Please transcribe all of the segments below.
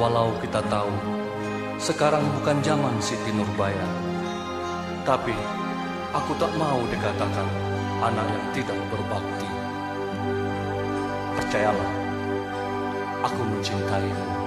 walau kita tahu sekarang bukan zaman Siti Nurbaya. Tapi aku tak mau dikatakan anak yang tidak berbakti. Percayalah, aku mencintaimu.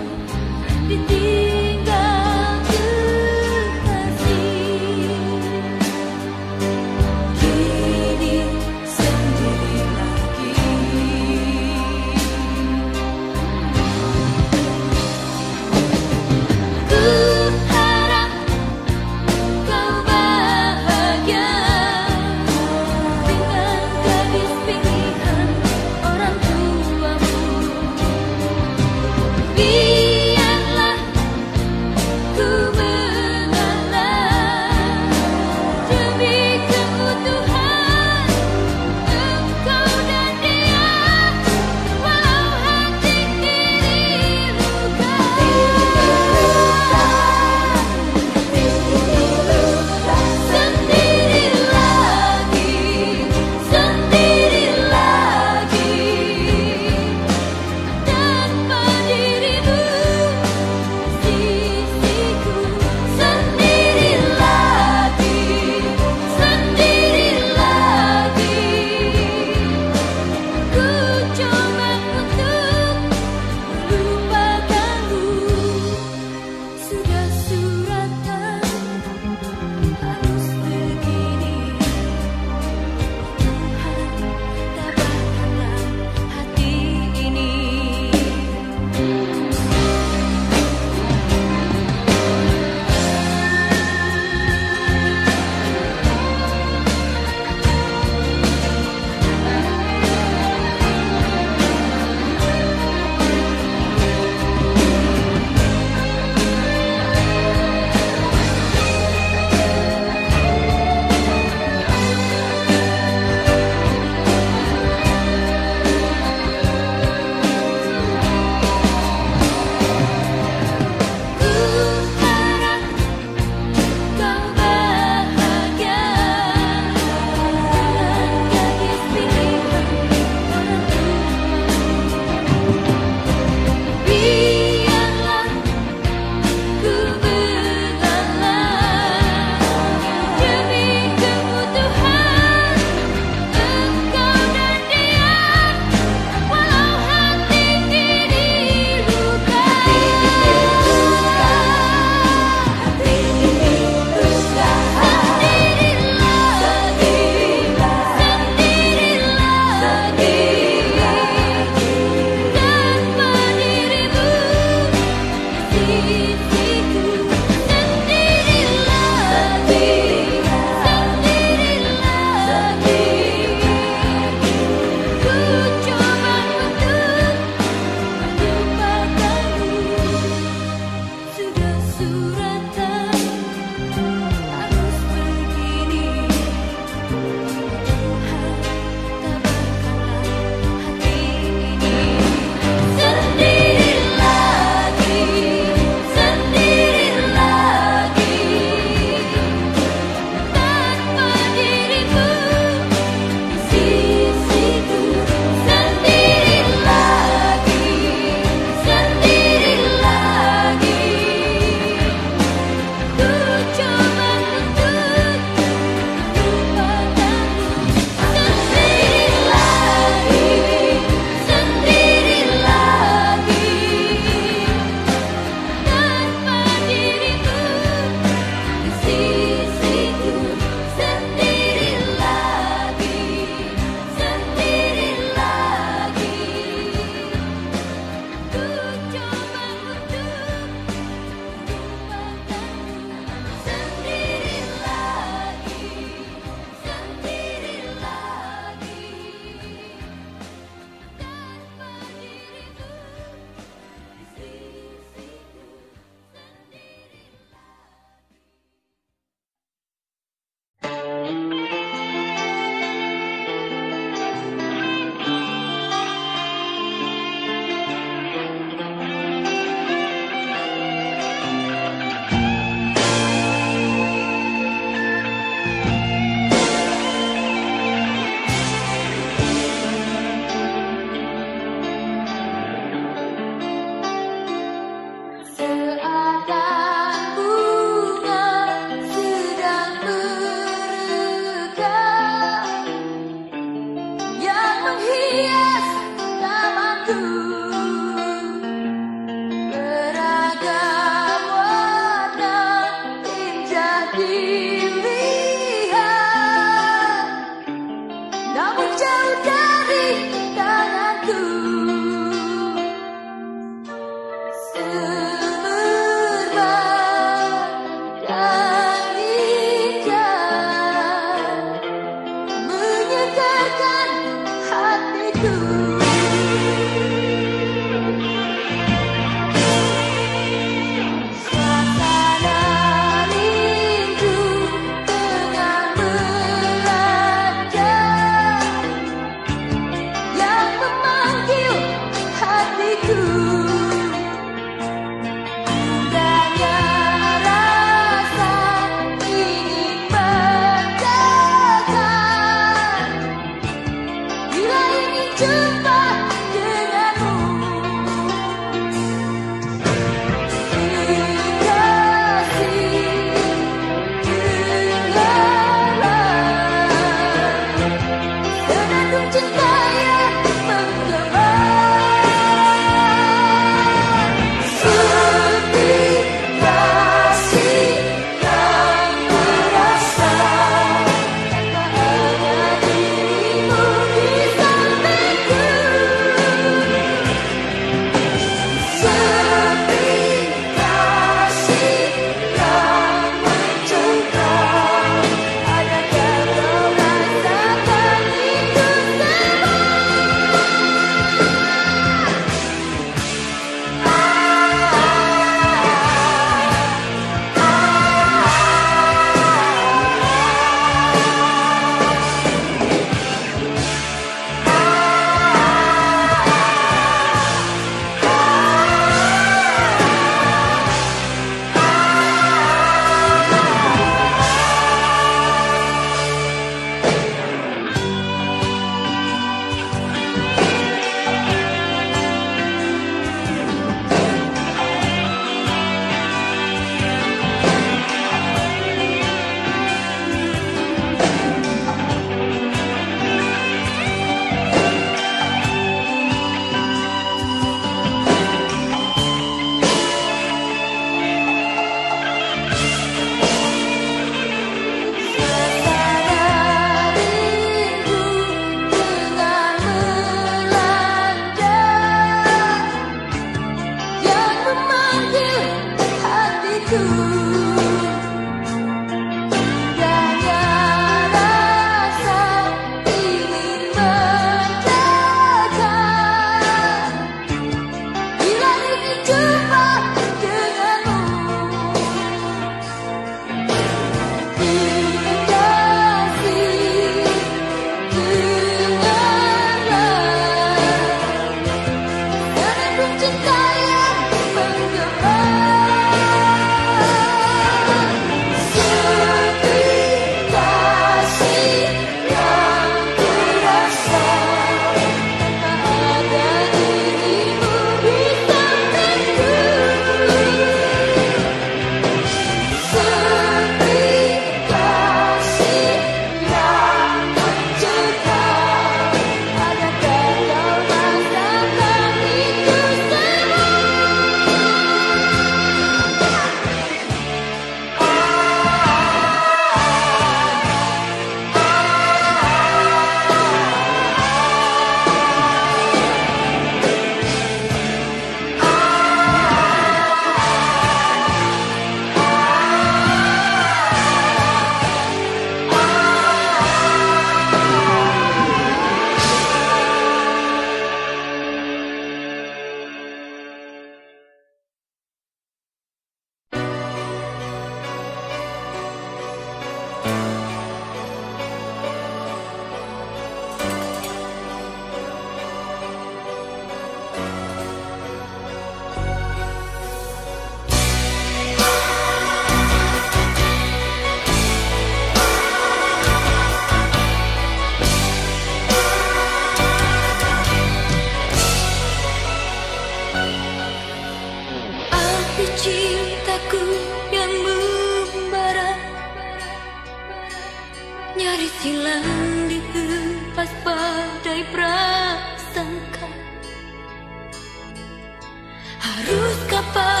吧。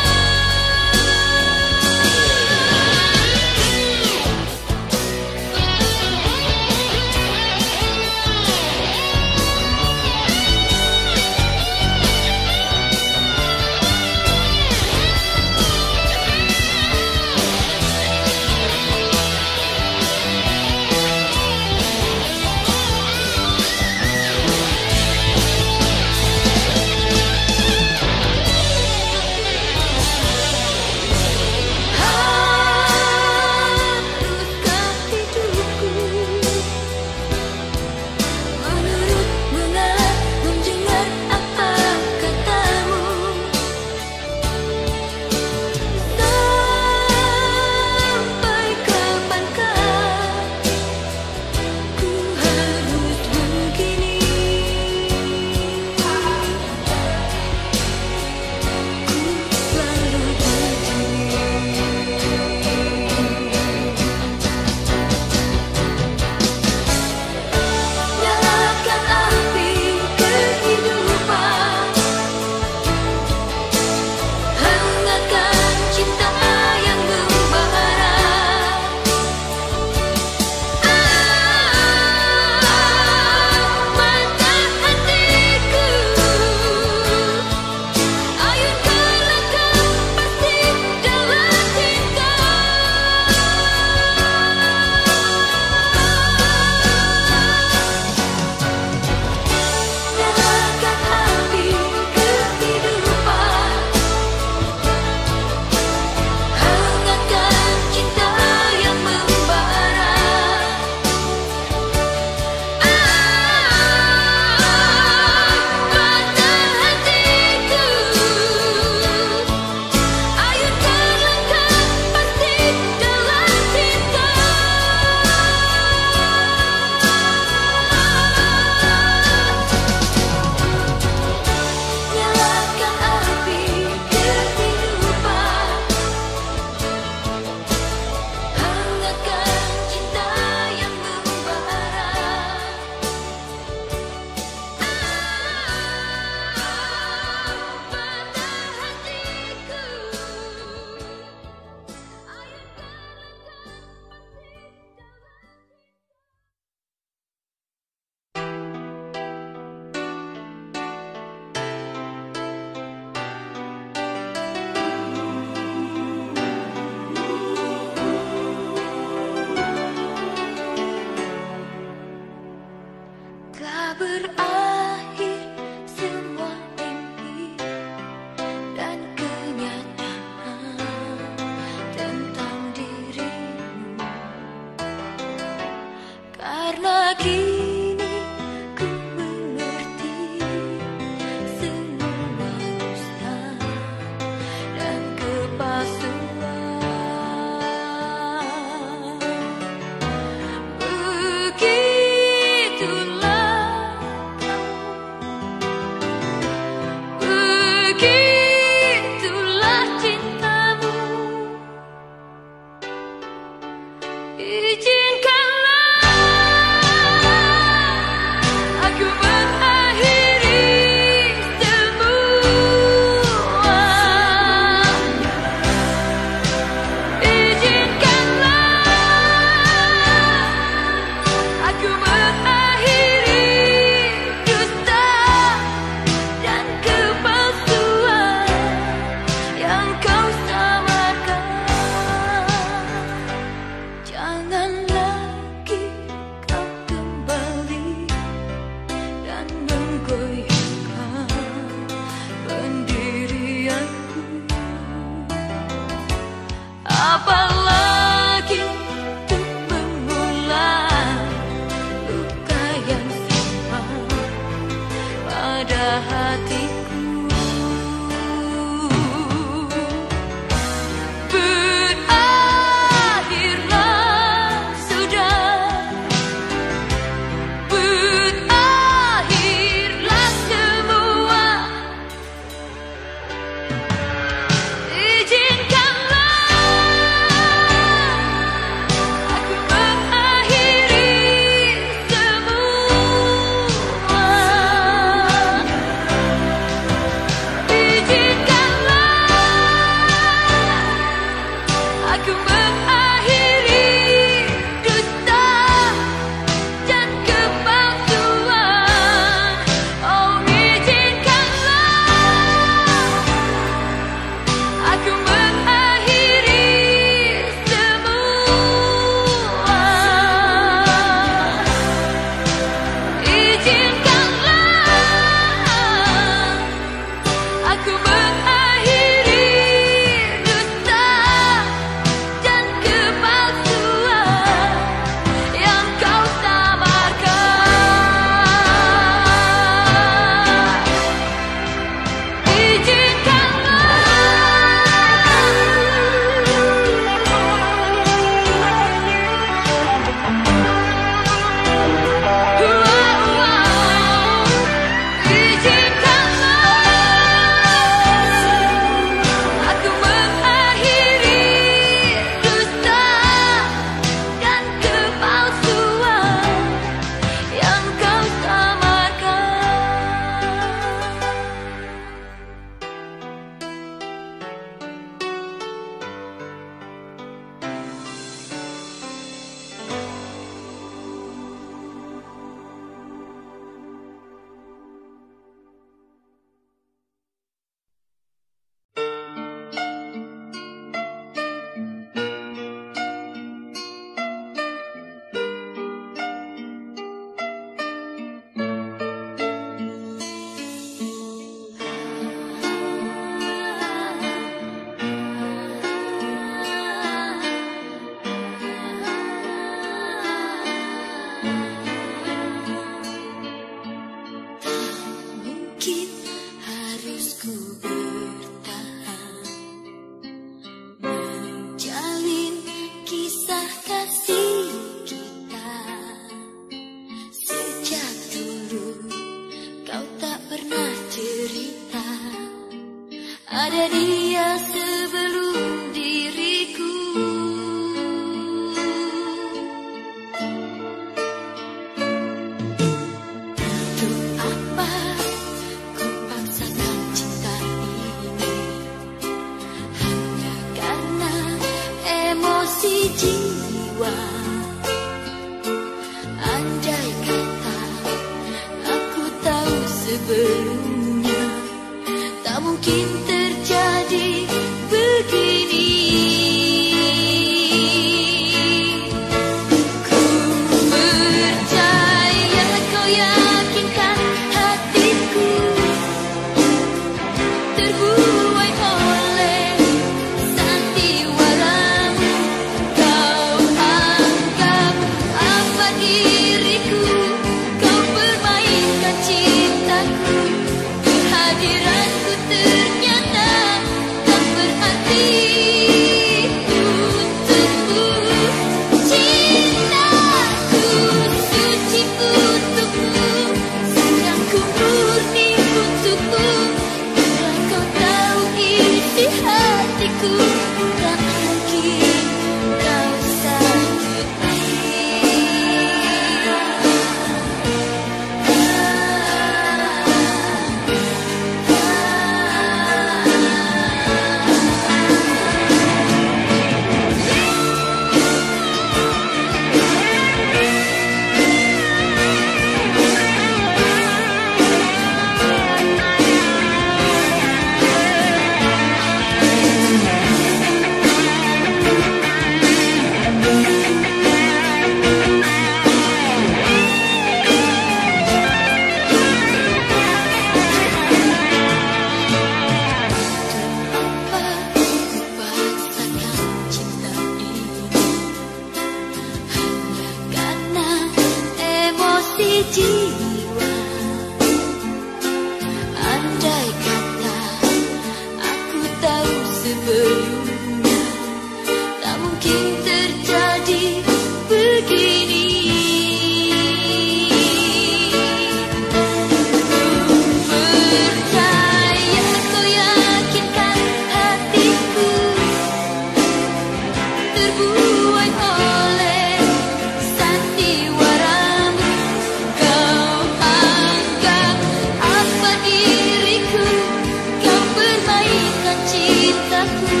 Cintaku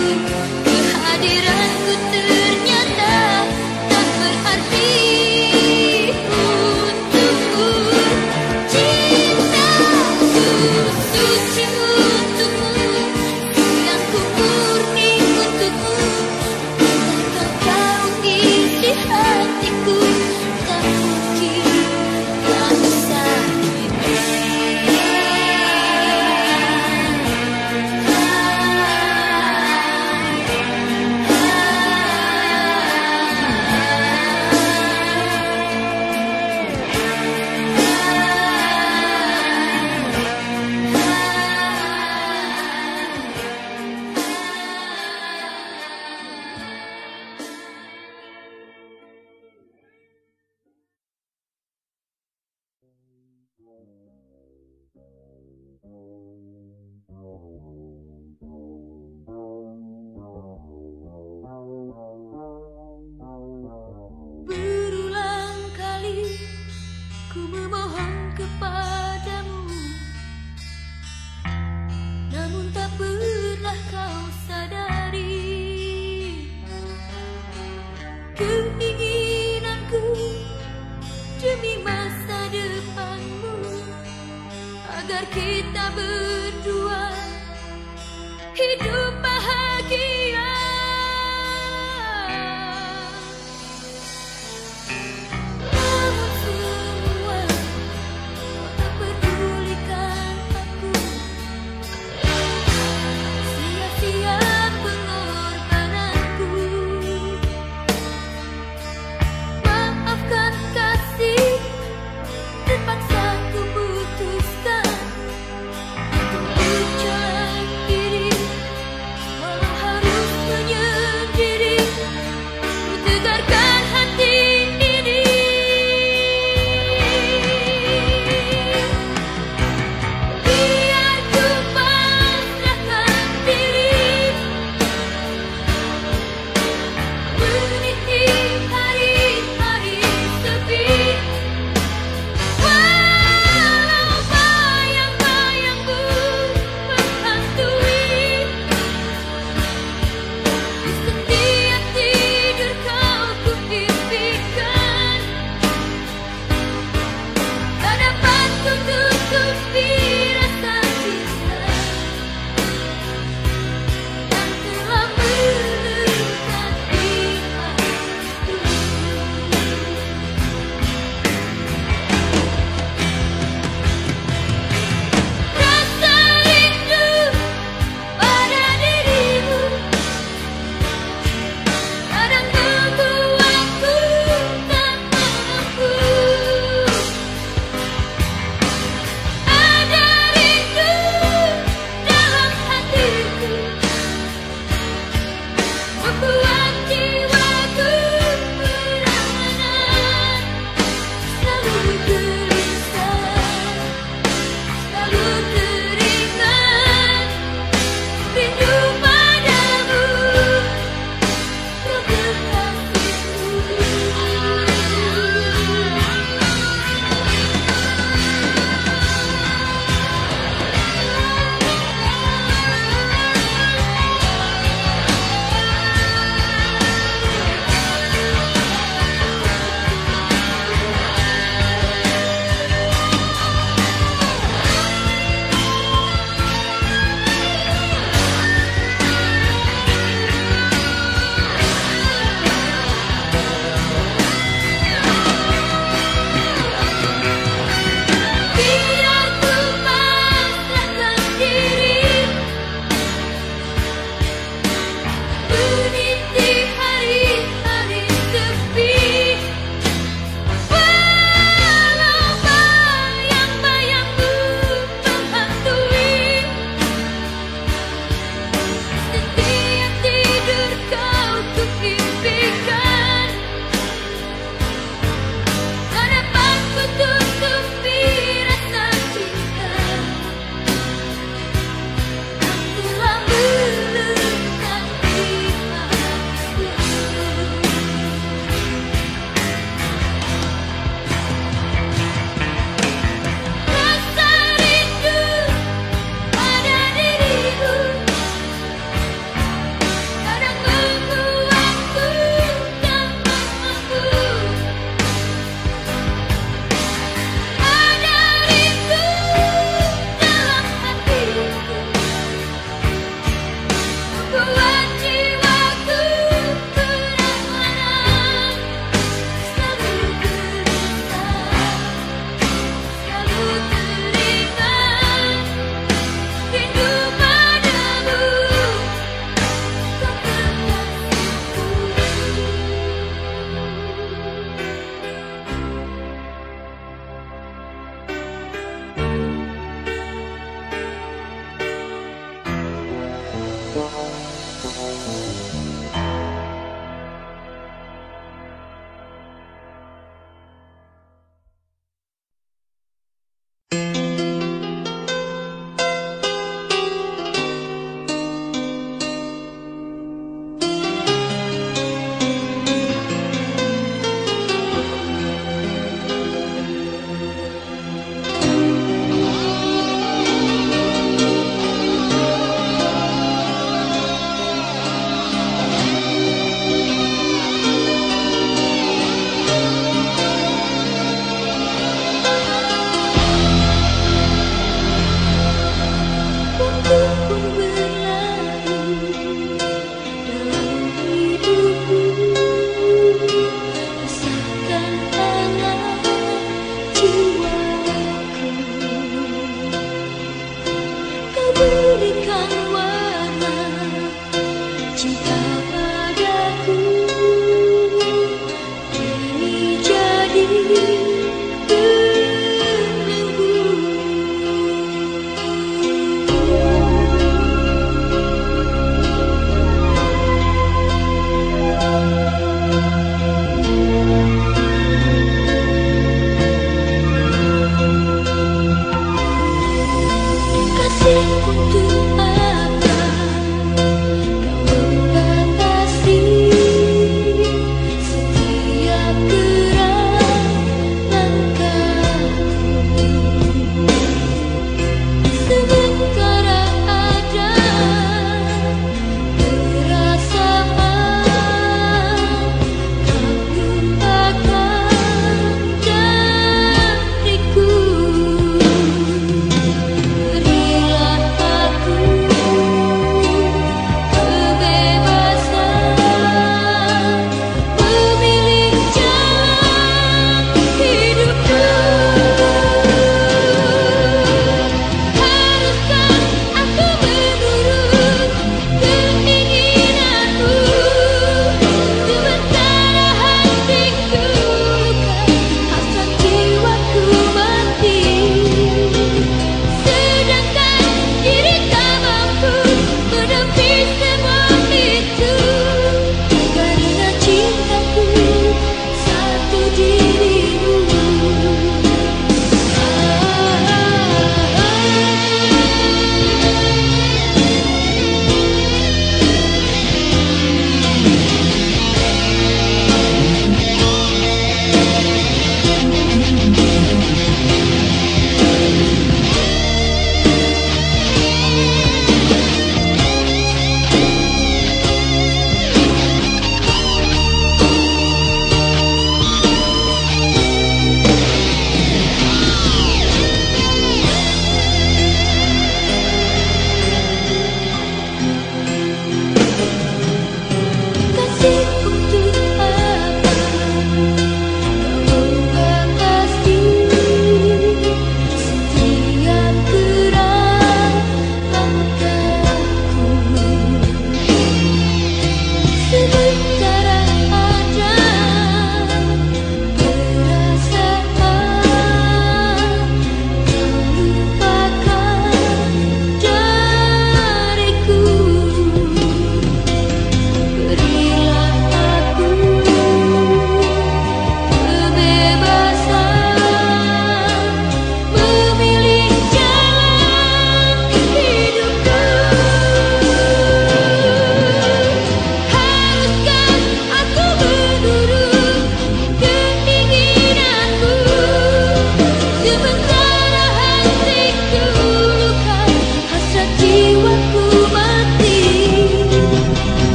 Kehadiranku ternyata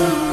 Ooh.